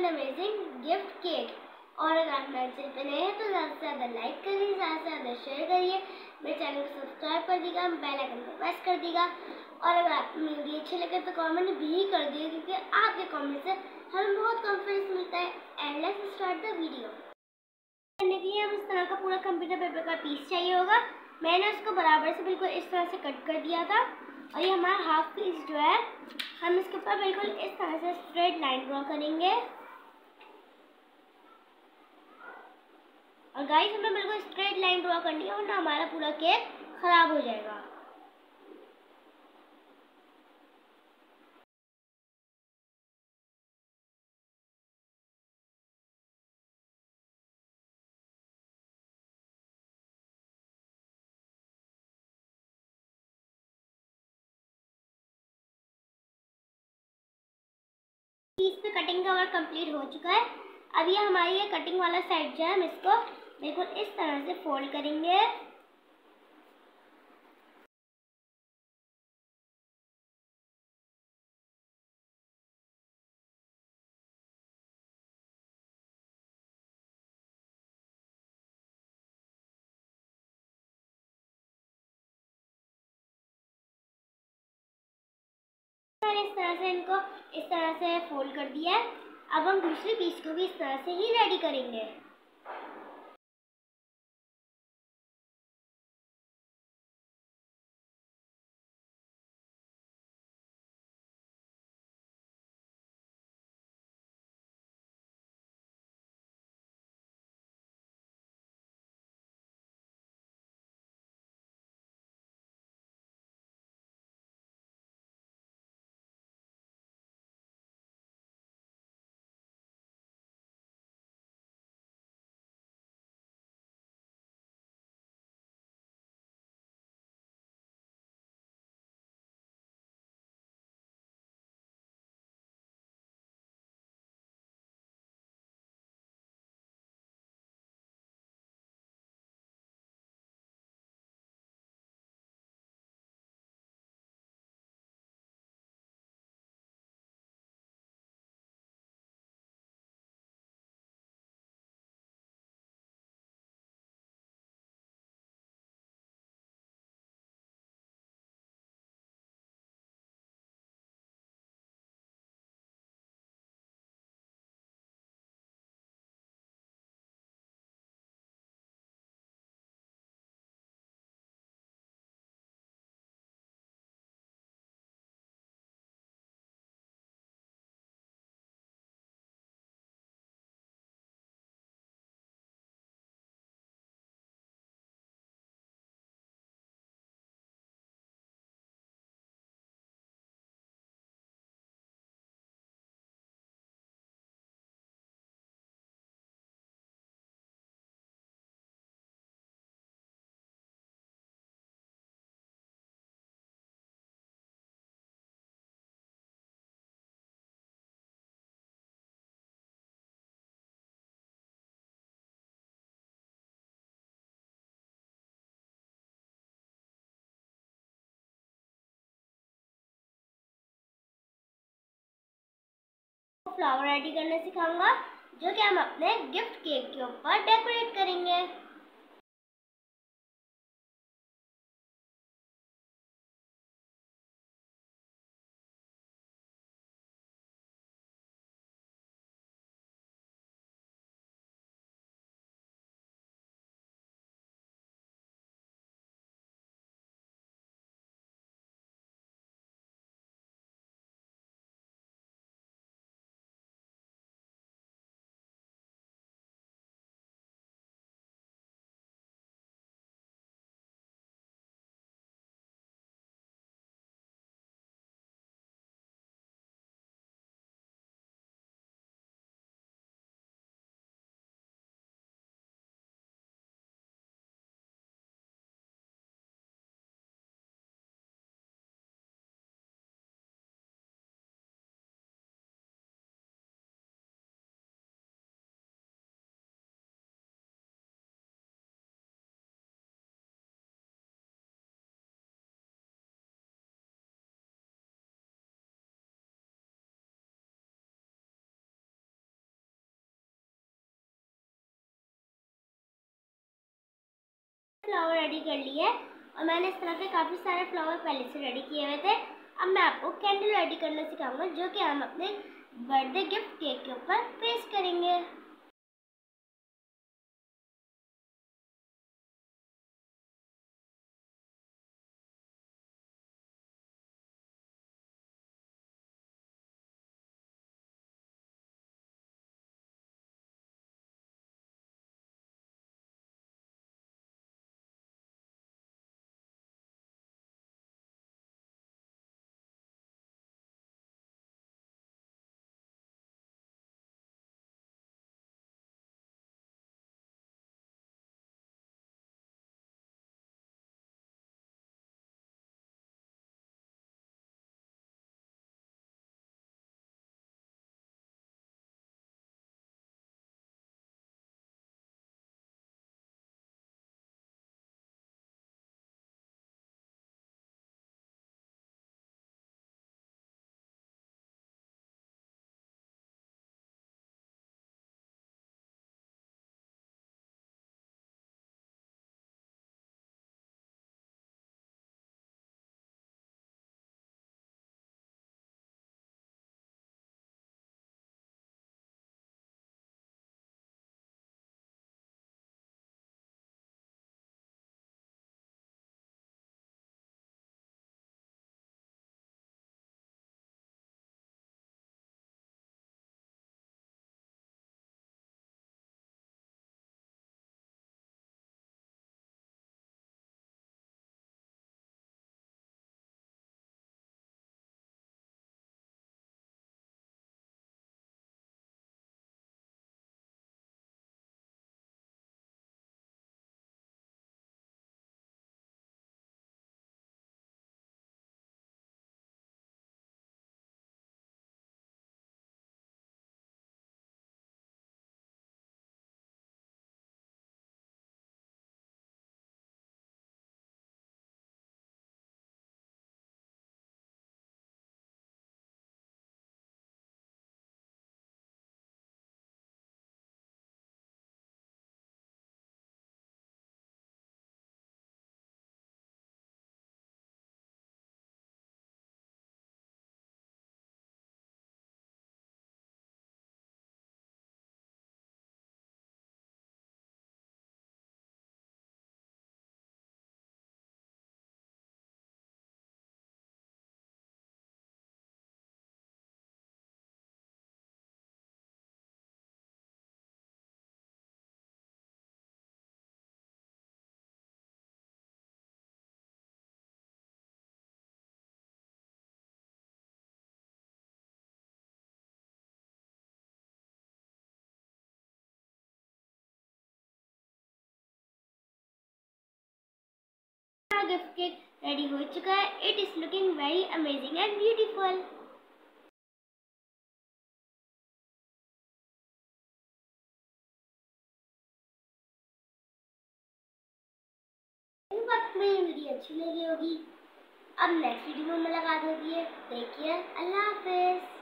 And amazing gift cake और अगर आप मेरे चैनल पे नए हैं तो ज़्यादा से ज़्यादा लाइक करिए, ज़्यादा से ज़्यादा शेयर करिए। मेरे चैनल को सब्सक्राइब कर दीजिएगा बेल आइकन को प्रेस कर दीजिएगा। और अगर आप वीडियो अच्छी लगे तो कमेंट भी कर दिए क्योंकि आपके कमेंट से हमें बहुत कॉन्फिडेंस मिलता है। And let's start the video करने के लिए हम इस तरह का पूरा कंप्यूटर पेपर का पीस चाहिए होगा। मैंने उसको बराबर से बिल्कुल इस तरह से कट कर दिया था। और ये हमारा हाफ़ पीस जो है, हम इसके ऊपर बिल्कुल इस तरह से स्ट्रेट लाइन ड्रॉ करेंगे। और गाइस हमें बिल्कुल स्ट्रेट लाइन ड्रॉ करनी है वरना हमारा पूरा केक खराब हो जाएगा। पे कटिंग का वर्क कंप्लीट हो चुका है। अब ये हमारी ये कटिंग वाला साइड जो है, हम इसको बिल्कुल इस तरह से फोल्ड करेंगे। मैंने इस तरह से इनको, इस तरह से फोल्ड कर दिया है। अब हम दूसरे पीस को भी इस तरह से ही रेडी करेंगे। फ्लावर रेडी करना सिखाऊँगा जो कि हम अपने गिफ्ट केक के ऊपर डेकोरेट करेंगे। फ्लावर रेडी कर लिए है और मैंने इस तरह के काफ़ी सारे फ्लावर पहले से रेडी किए हुए थे। अब मैं आपको कैंडल रेडी करना सिखाऊँगा, जो कि हम अपने बर्थडे गिफ्ट केक के ऊपर पेस्ट करेंगे। गिफ्ट केक रेडी हो चुका है. It is looking very amazing and beautiful video अच्छी लगी होगी. अब नेक्स्ट वीडियो में मुलाकात होगी. है देखिए अल्लाह हाफिज़